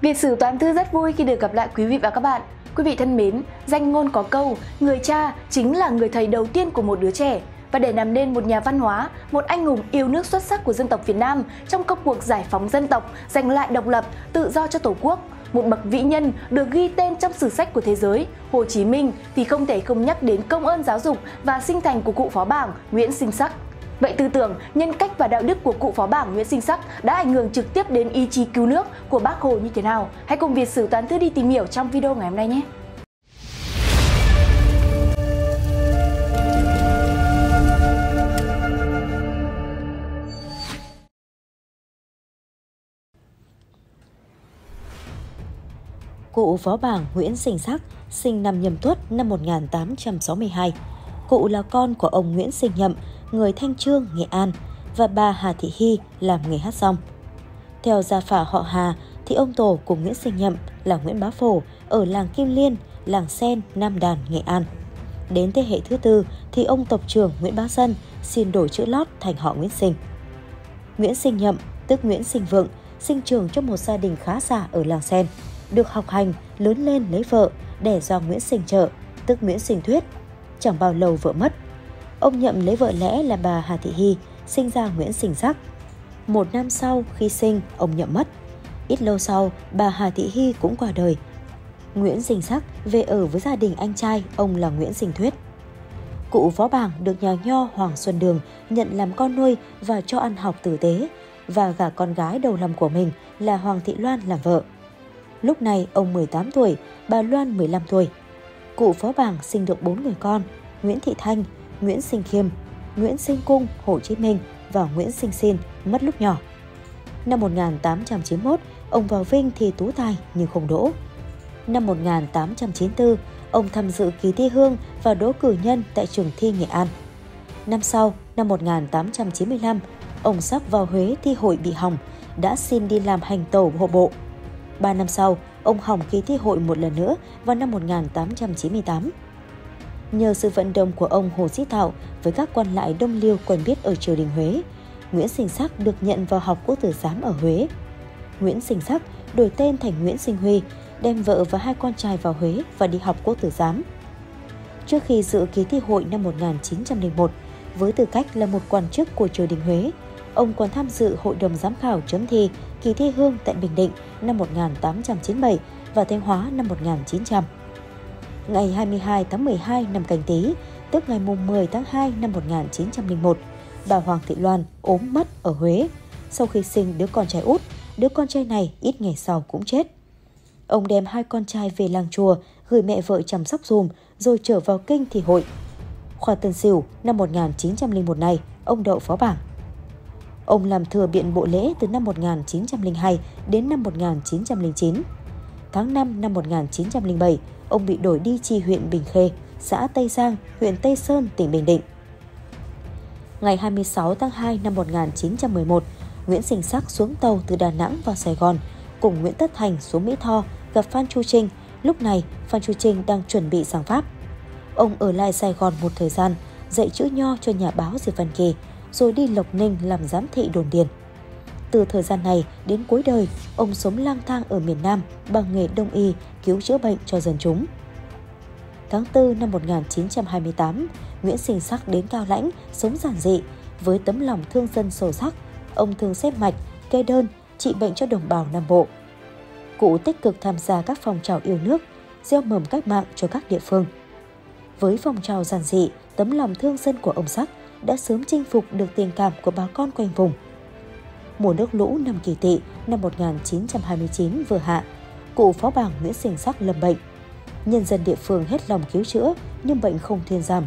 Việt Sử Toán Thư rất vui khi được gặp lại quý vị và các bạn. Quý vị thân mến, danh ngôn có câu, người cha chính là người thầy đầu tiên của một đứa trẻ. Và để làm nên một nhà văn hóa, một anh hùng yêu nước xuất sắc của dân tộc Việt Nam trong công cuộc giải phóng dân tộc, giành lại độc lập, tự do cho Tổ quốc, một bậc vĩ nhân được ghi tên trong sử sách của thế giới, Hồ Chí Minh thì không thể không nhắc đến công ơn giáo dục và sinh thành của cụ phó bảng Nguyễn Sinh Sắc. Vậy tư tưởng, nhân cách và đạo đức của cụ phó bảng Nguyễn Sinh Sắc đã ảnh hưởng trực tiếp đến ý chí cứu nước của bác Hồ như thế nào? Hãy cùng Việt Sử Toán Thư đi tìm hiểu trong video ngày hôm nay nhé! Cụ phó bảng Nguyễn Sinh Sắc sinh năm Nhâm Tuất năm 1862. Cụ là con của ông Nguyễn Sinh Nhậm, người Thanh Trương, Nghệ An và bà Hà Thị Hy làm nghề hát rong. Theo gia phả họ Hà thì ông tổ cùng Nguyễn Sinh Nhậm là Nguyễn Bá Phổ ở làng Kim Liên, làng Sen, Nam Đàn, Nghệ An. Đến thế hệ thứ tư thì ông tộc trưởng Nguyễn Bá Dân xin đổi chữ lót thành họ Nguyễn Sinh. Nguyễn Sinh Nhậm, tức Nguyễn Sinh Vượng, sinh trưởng trong một gia đình khá giả ở làng Sen, được học hành, lớn lên lấy vợ, đẻ do Nguyễn Sinh Trợ, tức Nguyễn Sinh Thuyết. Chẳng bao lâu vợ mất, Ông Nhậm lấy vợ lẽ là bà Hà Thị Hy, sinh ra Nguyễn Sình Sắc. Một năm sau khi sinh, ông Nhậm mất. Ít lâu sau, bà Hà Thị Hy cũng qua đời. Nguyễn Sình Sắc về ở với gia đình anh trai, ông là Nguyễn Sình Thuyết. Cụ phó bảng được nhà nho Hoàng Xuân Đường nhận làm con nuôi và cho ăn học tử tế và gả con gái đầu lòng của mình là Hoàng Thị Loan làm vợ. Lúc này ông 18 tuổi, bà Loan 15 tuổi. Cụ phó bảng sinh được 4 người con, Nguyễn Thị Thanh, Nguyễn Sinh Khiêm, Nguyễn Sinh Cung, Hồ Chí Minh và Nguyễn Sinh Xin mất lúc nhỏ. Năm 1891, ông vào Vinh thì tú tài nhưng không đỗ. Năm 1894, ông tham dự kỳ thi hương và đỗ cử nhân tại trường thi Nghệ An. Năm sau, năm 1895, ông sắp vào Huế thi hội bị hỏng, đã xin đi làm hành tẩu hộ bộ. Ba năm sau, ông hỏng kỳ thi hội một lần nữa vào năm 1898. Nhờ sự vận động của ông Hồ Sĩ Thảo với các quan lại đông liêu quen biết ở triều đình Huế, Nguyễn Sinh Sắc được nhận vào học quốc tử giám ở Huế. Nguyễn Sinh Sắc đổi tên thành Nguyễn Sinh Huy, đem vợ và hai con trai vào Huế và đi học quốc tử giám. Trước khi dự kỳ thi hội năm 1901, với tư cách là một quan chức của triều đình Huế, ông còn tham dự hội đồng giám khảo chấm thi kỳ thi hương tại Bình Định năm 1897 và Thanh Hóa năm 1900 ngày 22 tháng 12 năm Canh Tý, tức ngày 10 tháng 2 năm 1901, bà Hoàng Thị Loan ốm mất ở Huế. Sau khi sinh đứa con trai út, đứa con trai này ít ngày sau cũng chết. Ông đem hai con trai về làng chùa, gửi mẹ vợ chăm sóc dùm, rồi trở vào kinh thì hội. Khoa Tân Sửu năm 1901 này, ông đậu phó bảng. Ông làm thừa biện bộ lễ từ năm 1902 đến năm 1909. Tháng 5 năm 1907, ông bị đổi đi chi huyện Bình Khê, xã Tây Giang, huyện Tây Sơn, tỉnh Bình Định. Ngày 26 tháng 2 năm 1911, Nguyễn Sinh Sắc xuống tàu từ Đà Nẵng vào Sài Gòn, cùng Nguyễn Tất Thành xuống Mỹ Tho gặp Phan Chu Trinh. Lúc này, Phan Chu Trinh đang chuẩn bị sang Pháp. Ông ở lại Sài Gòn một thời gian, dạy chữ nho cho nhà báo Diệp Văn Kỳ, rồi đi Lộc Ninh làm giám thị đồn điền. Từ thời gian này đến cuối đời, ông sống lang thang ở miền Nam bằng nghề đông y cứu chữa bệnh cho dân chúng. Tháng 4 năm 1928, Nguyễn Sinh Sắc đến Cao Lãnh sống giản dị với tấm lòng thương dân sâu sắc. Ông thường xếp mạch, kê đơn, trị bệnh cho đồng bào Nam Bộ. Cụ tích cực tham gia các phong trào yêu nước, gieo mầm cách mạng cho các địa phương. Với phong trào giản dị, tấm lòng thương dân của ông Sắc đã sớm chinh phục được tình cảm của bà con quanh vùng – mùa nước lũ năm kỳ tỵ năm 1929 vừa hạ, cụ phó bảng Nguyễn Sinh Sắc lâm bệnh. Nhân dân địa phương hết lòng cứu chữa nhưng bệnh không thuyên giảm.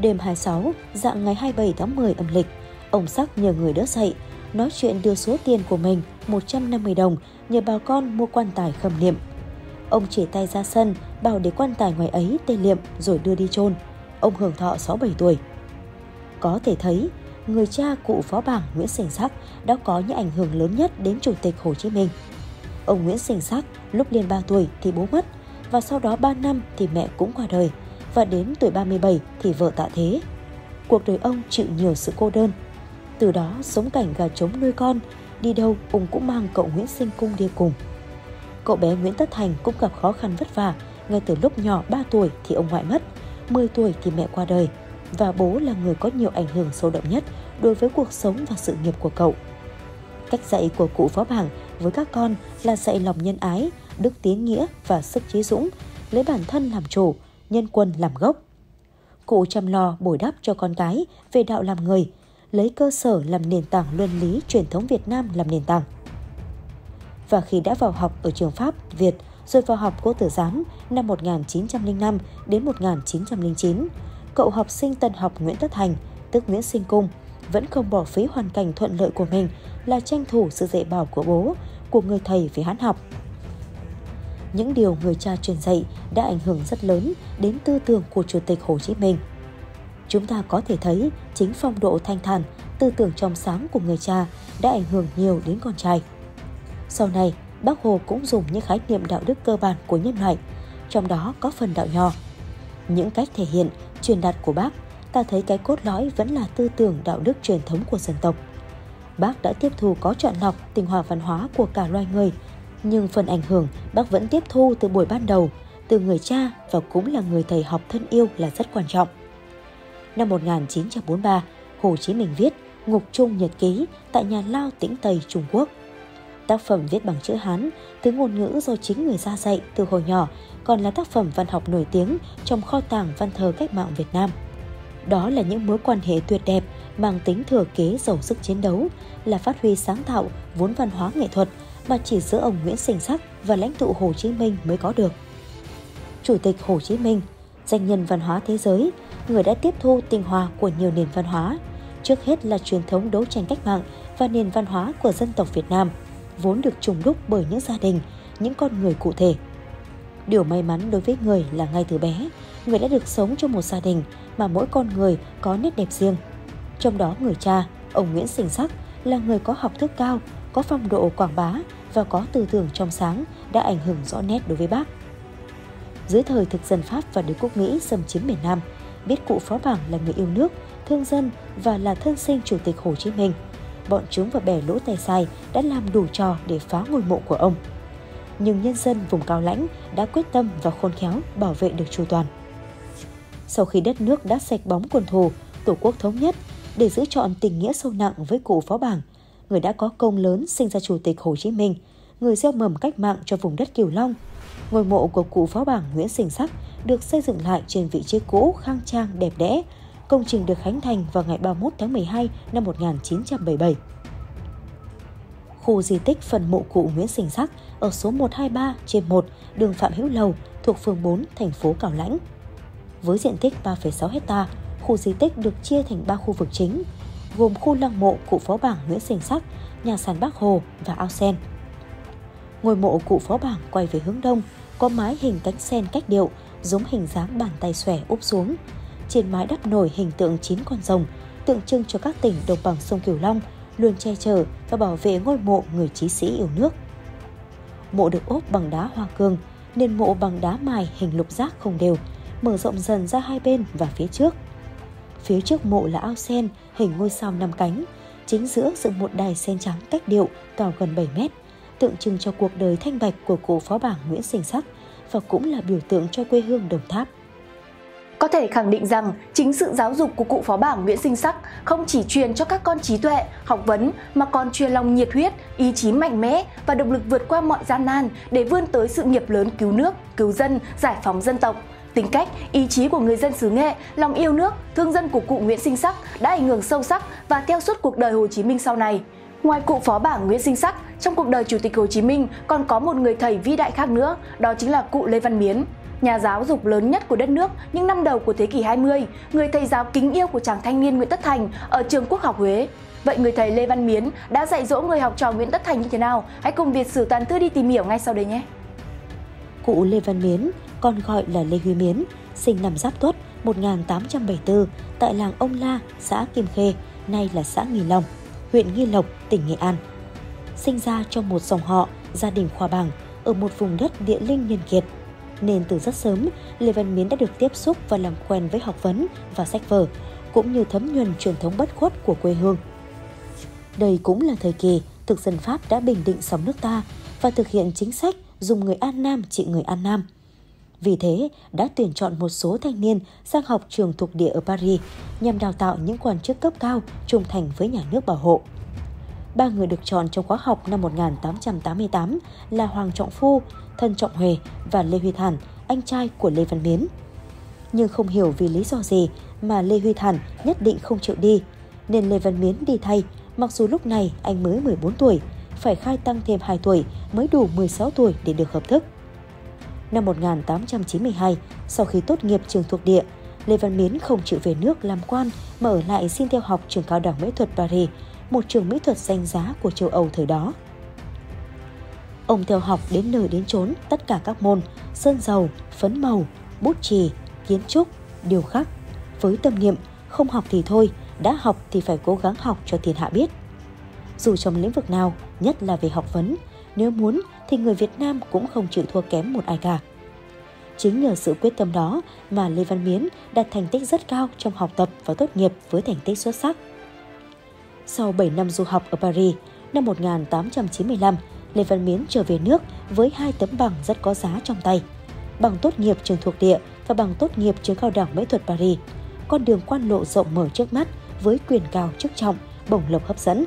Đêm 26, dạng ngày 27 tháng 10 âm lịch, ông Sắc nhờ người đỡ dậy, nói chuyện đưa số tiền của mình 150 đồng nhờ bà con mua quan tài khâm niệm. Ông chỉ tay ra sân, bảo để quan tài ngoài ấy tê liệm rồi đưa đi chôn. Ông hưởng thọ 67 tuổi. Có thể thấy, người cha cụ phó bảng Nguyễn Sình Sắc đã có những ảnh hưởng lớn nhất đến Chủ tịch Hồ Chí Minh. Ông Nguyễn Sình Sắc lúc lên 3 tuổi thì bố mất và sau đó 3 năm thì mẹ cũng qua đời và đến tuổi 37 thì vợ tạ thế. Cuộc đời ông chịu nhiều sự cô đơn. Từ đó sống cảnh gà trống nuôi con, đi đâu ông cũng mang cậu Nguyễn Sinh Cung đi cùng. Cậu bé Nguyễn Tất Thành cũng gặp khó khăn vất vả. Ngay từ lúc nhỏ 3 tuổi thì ông ngoại mất, 10 tuổi thì mẹ qua đời. Và bố là người có nhiều ảnh hưởng sâu đậm nhất đối với cuộc sống và sự nghiệp của cậu. Cách dạy của cụ Phó Bảng với các con là dạy lòng nhân ái, đức tiến nghĩa và sức chế dũng, lấy bản thân làm chủ, nhân quân làm gốc. Cụ chăm lo bồi đắp cho con cái về đạo làm người, lấy cơ sở làm nền tảng luân lý truyền thống Việt Nam làm nền tảng. Và khi đã vào học ở trường Pháp, Việt, rồi vào học cô Tử Giám năm 1905 đến 1909, cậu học sinh tân học Nguyễn Tất Thành, tức Nguyễn Sinh Cung, vẫn không bỏ phí hoàn cảnh thuận lợi của mình là tranh thủ sự dạy bảo của bố, của người thầy về hán học. Những điều người cha truyền dạy đã ảnh hưởng rất lớn đến tư tưởng của Chủ tịch Hồ Chí Minh. Chúng ta có thể thấy chính phong độ thanh thản, tư tưởng trong sáng của người cha đã ảnh hưởng nhiều đến con trai. Sau này, Bác Hồ cũng dùng những khái niệm đạo đức cơ bản của nhân loại, trong đó có phần đạo nho. Những cách thể hiện, truyền đạt của bác, ta thấy cái cốt lõi vẫn là tư tưởng đạo đức truyền thống của dân tộc. Bác đã tiếp thu có chọn lọc tinh hoa văn hóa của cả loài người, nhưng phần ảnh hưởng bác vẫn tiếp thu từ buổi ban đầu, từ người cha và cũng là người thầy học thân yêu là rất quan trọng. Năm 1943, Hồ Chí Minh viết Ngục Trung Nhật Ký tại nhà Lao Tĩnh Tây Trung Quốc. Tác phẩm viết bằng chữ Hán, thứ ngôn ngữ do chính người ra dạy từ hồi nhỏ, còn là tác phẩm văn học nổi tiếng trong kho tàng văn thơ cách mạng Việt Nam. Đó là những mối quan hệ tuyệt đẹp, mang tính thừa kế giàu sức chiến đấu, là phát huy sáng tạo, vốn văn hóa nghệ thuật mà chỉ giữa ông Nguyễn Sinh Sắc và lãnh tụ Hồ Chí Minh mới có được. Chủ tịch Hồ Chí Minh, danh nhân văn hóa thế giới, người đã tiếp thu tinh hoa của nhiều nền văn hóa, trước hết là truyền thống đấu tranh cách mạng và nền văn hóa của dân tộc Việt Nam – vốn được trùng đúc bởi những gia đình, những con người cụ thể. Điều may mắn đối với người là ngay từ bé, người đã được sống trong một gia đình mà mỗi con người có nét đẹp riêng. Trong đó người cha, ông Nguyễn Sình Sắc là người có học thức cao, có phong độ quảng bá và có tư tưởng trong sáng đã ảnh hưởng rõ nét đối với bác. Dưới thời thực dân Pháp và đế quốc Mỹ xâm chiếm miền Nam, biết cụ Phó Bảng là người yêu nước, thương dân và là thân sinh Chủ tịch Hồ Chí Minh – bọn chúng và bè lũ tay sai đã làm đủ trò để phá ngôi mộ của ông. Nhưng nhân dân vùng cao lãnh đã quyết tâm và khôn khéo bảo vệ được chu toàn. Sau khi đất nước đã sạch bóng quần thù, Tổ quốc thống nhất để giữ chọn tình nghĩa sâu nặng với cụ Phó Bảng, người đã có công lớn sinh ra Chủ tịch Hồ Chí Minh, người gieo mầm cách mạng cho vùng đất Kiều Long. Ngôi mộ của cụ Phó Bảng Nguyễn Sinh Sắc được xây dựng lại trên vị trí cũ khang trang đẹp đẽ, Công trình được khánh thành vào ngày 31 tháng 12 năm 1977. Khu di tích phần mộ cụ Nguyễn Sinh Sắc ở số 123 trên 1 đường Phạm Hữu Lầu thuộc phường 4 thành phố Cảo Lãnh. Với diện tích 3,6 hecta, khu di tích được chia thành 3 khu vực chính, gồm khu lăng mộ cụ phó bảng Nguyễn Sinh Sắc, nhà sàn Bắc Hồ và ao sen. Ngôi mộ cụ phó bảng quay về hướng đông, có mái hình cánh sen cách điệu, giống hình dáng bàn tay xòe úp xuống, trên mái đắp nổi hình tượng chín con rồng, tượng trưng cho các tỉnh đồng bằng sông Cửu Long luôn che chở và bảo vệ ngôi mộ người chí sĩ yêu nước. Mộ được ốp bằng đá hoa cương, nên mộ bằng đá mài hình lục giác không đều, mở rộng dần ra hai bên và phía trước. Phía trước mộ là ao sen hình ngôi sao năm cánh, chính giữa dựng một đài sen trắng cách điệu cao gần 7 mét, tượng trưng cho cuộc đời thanh bạch của cụ phó bảng Nguyễn Sinh Sắc và cũng là biểu tượng cho quê hương Đồng Tháp. Có thể khẳng định rằng chính sự giáo dục của cụ phó bảng Nguyễn Sinh Sắc không chỉ truyền cho các con trí tuệ, học vấn mà còn truyền lòng nhiệt huyết, ý chí mạnh mẽ và động lực vượt qua mọi gian nan để vươn tới sự nghiệp lớn cứu nước, cứu dân, giải phóng dân tộc. Tính cách, ý chí của người dân xứ Nghệ, lòng yêu nước, thương dân của cụ Nguyễn Sinh Sắc đã ảnh hưởng sâu sắc và theo suốt cuộc đời Hồ Chí Minh sau này. Ngoài cụ phó bảng Nguyễn Sinh Sắc, trong cuộc đời Chủ tịch Hồ Chí Minh còn có một người thầy vĩ đại khác nữa, đó chính là cụ Lê Văn Miến nhà giáo dục lớn nhất của đất nước những năm đầu của thế kỷ 20, người thầy giáo kính yêu của chàng thanh niên Nguyễn Tất Thành ở trường Quốc học Huế. Vậy người thầy Lê Văn Miến đã dạy dỗ người học trò Nguyễn Tất Thành như thế nào? Hãy cùng Việt Sử Toàn Thư đi tìm hiểu ngay sau đây nhé! Cụ Lê Văn Miến, còn gọi là Lê Huy Miến, sinh năm Giáp Tuất 1874 tại làng Ông La, xã Kim Khê, nay là xã Nghi Long, huyện Nghi Lộc, tỉnh Nghệ An. Sinh ra trong một dòng họ, gia đình khoa bảng ở một vùng đất địa linh nhân kiệt – nên từ rất sớm, Lê Văn Miến đã được tiếp xúc và làm quen với học vấn và sách vở, cũng như thấm nhuần truyền thống bất khuất của quê hương. Đây cũng là thời kỳ thực dân Pháp đã bình định sóng nước ta và thực hiện chính sách dùng người An Nam trị người An Nam. Vì thế, đã tuyển chọn một số thanh niên sang học trường thuộc địa ở Paris nhằm đào tạo những quan chức cấp cao trung thành với nhà nước bảo hộ. Ba người được chọn trong khóa học năm 1888 là Hoàng Trọng Phu, Thân Trọng Huệ và Lê Huy Thản, anh trai của Lê Văn Miến. Nhưng không hiểu vì lý do gì mà Lê Huy Thản nhất định không chịu đi, nên Lê Văn Miến đi thay, mặc dù lúc này anh mới 14 tuổi, phải khai tăng thêm 2 tuổi mới đủ 16 tuổi để được hợp thức. Năm 1892, sau khi tốt nghiệp trường thuộc địa, Lê Văn Miến không chịu về nước làm quan mà ở lại xin theo học trường cao đẳng mỹ thuật Paris, một trường mỹ thuật danh giá của châu Âu thời đó. Ông theo học đến nơi đến chốn tất cả các môn sơn dầu, phấn màu, bút chì, kiến trúc, điều khắc. Với tâm niệm không học thì thôi, đã học thì phải cố gắng học cho thiên hạ biết. Dù trong lĩnh vực nào, nhất là về học vấn, nếu muốn thì người Việt Nam cũng không chịu thua kém một ai cả. Chính nhờ sự quyết tâm đó mà Lê Văn Miến đạt thành tích rất cao trong học tập và tốt nghiệp với thành tích xuất sắc. Sau 7 năm du học ở Paris, năm 1895, Lê Văn Miến trở về nước với hai tấm bằng rất có giá trong tay. Bằng tốt nghiệp trường thuộc địa và bằng tốt nghiệp trường cao đẳng mỹ thuật Paris. Con đường quan lộ rộng mở trước mắt với quyền cao chức trọng, bổng lộc hấp dẫn.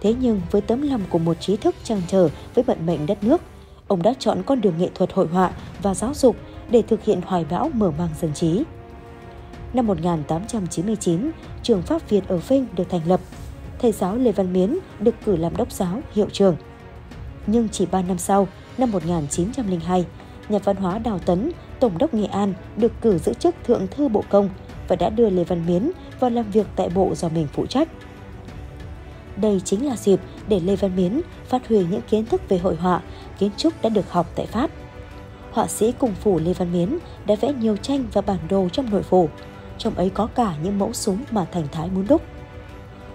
Thế nhưng với tấm lòng của một trí thức trăng trở với vận mệnh đất nước, ông đã chọn con đường nghệ thuật hội họa và giáo dục để thực hiện hoài bão mở mang dân trí. Năm 1899, trường Pháp Việt ở Vinh được thành lập. Thầy giáo Lê Văn Miến được cử làm đốc giáo, hiệu trường. Nhưng chỉ 3 năm sau, năm 1902, nhà văn hóa Đào Tấn, Tổng đốc Nghệ An được cử giữ chức Thượng thư Bộ Công và đã đưa Lê Văn Miến vào làm việc tại bộ do mình phụ trách. Đây chính là dịp để Lê Văn Miến phát huy những kiến thức về hội họa, kiến trúc đã được học tại Pháp. Họa sĩ cùng phủ Lê Văn Miến đã vẽ nhiều tranh và bản đồ trong nội phủ, trong ấy có cả những mẫu súng mà Thành Thái muốn đúc.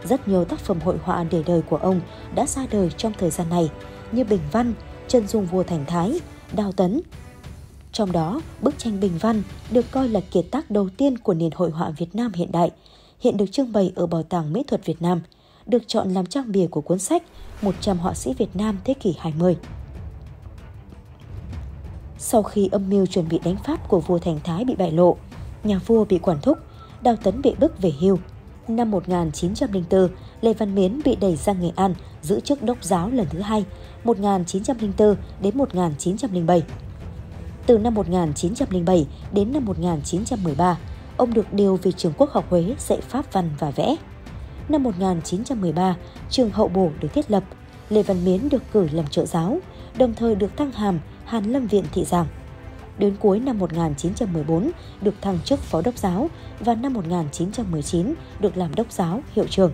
Rất nhiều tác phẩm hội họa để đời của ông đã ra đời trong thời gian này như Bình Văn, Chân Dung Vua Thành Thái, Đào Tấn. Trong đó, bức tranh Bình Văn được coi là kiệt tác đầu tiên của nền hội họa Việt Nam hiện đại, hiện được trưng bày ở Bảo tàng Mỹ thuật Việt Nam – được chọn làm trang bìa của cuốn sách 100 họa sĩ Việt Nam thế kỷ 20. Sau khi âm mưu chuẩn bị đánh Pháp của vua Thành Thái bị bại lộ, nhà vua bị quản thúc, Đào Tấn bị bức về hưu. Năm 1904, Lê Văn Miến bị đẩy sang Nghệ An giữ chức đốc giáo lần thứ hai, 1904 đến 1907. Từ năm 1907 đến năm 1913, ông được điều về trường Quốc học Huế dạy Pháp văn và vẽ năm 1913, trường hậu bổ được thiết lập. Lê Văn Miến được cử làm trợ giáo, đồng thời được thăng hàm Hàn Lâm Viện Thị Giảng. Đến cuối năm 1914 được thăng chức phó đốc giáo và năm 1919 được làm đốc giáo hiệu trường.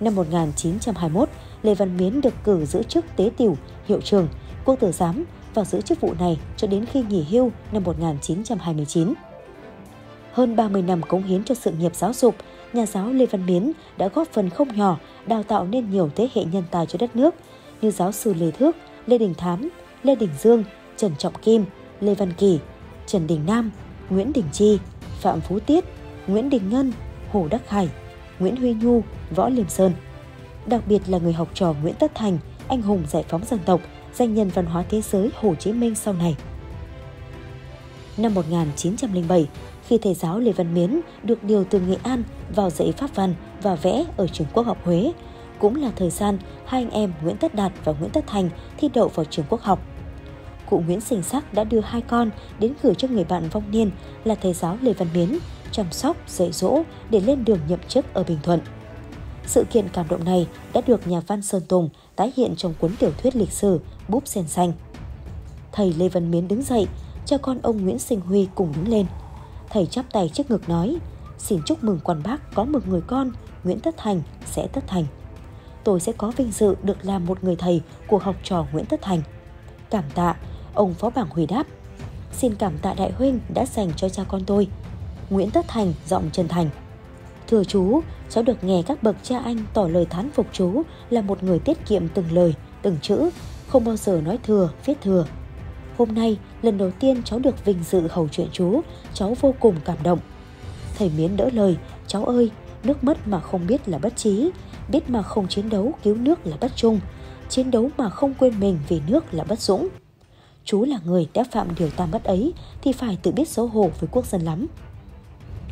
Năm 1921, Lê Văn Miến được cử giữ chức tế tiểu, hiệu trường, quốc tử giám và giữ chức vụ này cho đến khi nghỉ hưu năm 1929. Hơn 30 năm cống hiến cho sự nghiệp giáo dục, nhà giáo Lê Văn Miến đã góp phần không nhỏ đào tạo nên nhiều thế hệ nhân tài cho đất nước như giáo sư Lê Thước, Lê Đình Thám, Lê Đình Dương, Trần Trọng Kim, Lê Văn Kỳ, Trần Đình Nam, Nguyễn Đình Chi, Phạm Phú Tiết, Nguyễn Đình Ngân, Hồ Đắc Hải, Nguyễn Huy Nhu, Võ Liêm Sơn. Đặc biệt là người học trò Nguyễn Tất Thành, anh hùng giải phóng dân tộc, danh nhân văn hóa thế giới Hồ Chí Minh sau này. Năm 1907, khi thầy giáo Lê Văn Miến được điều từ Nghệ An vào dạy pháp văn và vẽ ở trường Quốc học Huế. Cũng là thời gian hai anh em Nguyễn Tất Đạt và Nguyễn Tất Thành thi đậu vào trường Quốc học. Cụ Nguyễn Sinh Sắc đã đưa hai con đến gửi cho người bạn vong niên là thầy giáo Lê Văn Miến chăm sóc, dạy dỗ để lên đường nhậm chức ở Bình Thuận. Sự kiện cảm động này đã được nhà văn Sơn Tùng tái hiện trong cuốn tiểu thuyết lịch sử Búp Sen Xanh. Thầy Lê Văn Miến đứng dậy, cho con ông Nguyễn Sinh Huy cùng đứng lên – Thầy chắp tay trước ngực nói, xin chúc mừng quan bác có một người con, Nguyễn Tất Thành sẽ tất thành. Tôi sẽ có vinh dự được làm một người thầy của học trò Nguyễn Tất Thành. Cảm tạ, ông Phó Bảng Huy đáp. Xin cảm tạ đại huynh đã dành cho cha con tôi. Nguyễn Tất Thành giọng chân thành. Thưa chú, cháu được nghe các bậc cha anh tỏ lời thán phục chú là một người tiết kiệm từng lời, từng chữ, không bao giờ nói thừa, viết thừa, Hôm nay, lần đầu tiên cháu được vinh dự hầu chuyện chú, cháu vô cùng cảm động. Thầy Miến đỡ lời, cháu ơi, nước mất mà không biết là bất trí, biết mà không chiến đấu cứu nước là bất trung. chiến đấu mà không quên mình vì nước là bất dũng. Chú là người đã phạm điều tam bất ấy thì phải tự biết xấu hổ với quốc dân lắm.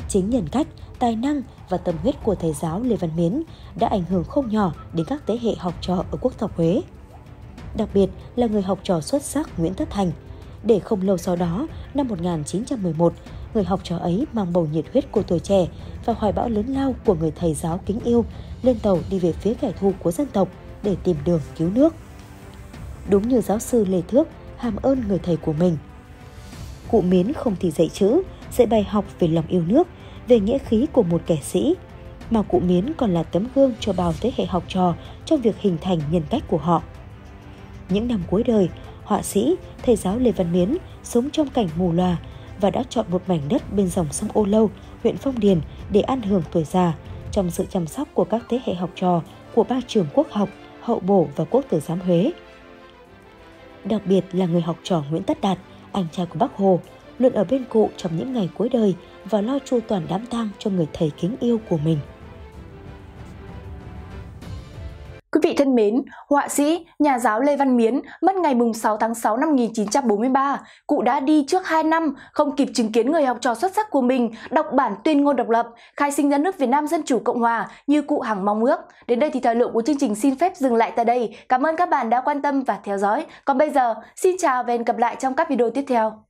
Chính nhân cách, tài năng và tâm huyết của thầy giáo Lê Văn Miến đã ảnh hưởng không nhỏ đến các thế hệ học trò ở quốc tộc Huế. Đặc biệt là người học trò xuất sắc Nguyễn Tất Thành. Để không lâu sau đó, năm 1911, người học trò ấy mang bầu nhiệt huyết của tuổi trẻ và hoài bão lớn lao của người thầy giáo kính yêu lên tàu đi về phía kẻ thù của dân tộc để tìm đường cứu nước. Đúng như giáo sư Lê Thước hàm ơn người thầy của mình. Cụ Miến không chỉ dạy chữ, dạy bài học về lòng yêu nước, về nghĩa khí của một kẻ sĩ, mà cụ Miến còn là tấm gương cho bao thế hệ học trò trong việc hình thành nhân cách của họ. Những năm cuối đời, họa sĩ, thầy giáo Lê Văn Miến sống trong cảnh mù loà và đã chọn một mảnh đất bên dòng sông Ô Lâu, huyện Phong Điền để an hưởng tuổi già trong sự chăm sóc của các thế hệ học trò của ba trường quốc học, hậu bổ và quốc tử giám Huế. Đặc biệt là người học trò Nguyễn Tất Đạt, anh trai của bác Hồ, luôn ở bên cụ trong những ngày cuối đời và lo chu toàn đám tang cho người thầy kính yêu của mình. Vị thân mến, họa sĩ, nhà giáo Lê Văn Miến mất ngày 6 tháng 6 năm 1943. Cụ đã đi trước 2 năm, không kịp chứng kiến người học trò xuất sắc của mình đọc bản tuyên ngôn độc lập, khai sinh ra nước Việt Nam Dân Chủ Cộng Hòa như cụ hằng mong ước. Đến đây thì thời lượng của chương trình xin phép dừng lại tại đây. Cảm ơn các bạn đã quan tâm và theo dõi. Còn bây giờ, xin chào và hẹn gặp lại trong các video tiếp theo.